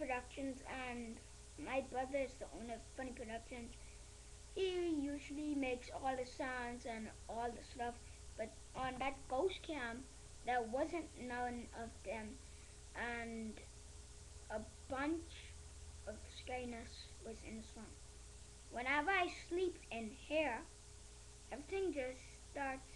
Productions, and my brother is the owner of Funny Productions. He usually makes all the sounds and all the stuff, but on that ghost cam, there wasn't none of them, and a bunch of scariness was in the swamp. Whenever I sleep in here, everything just starts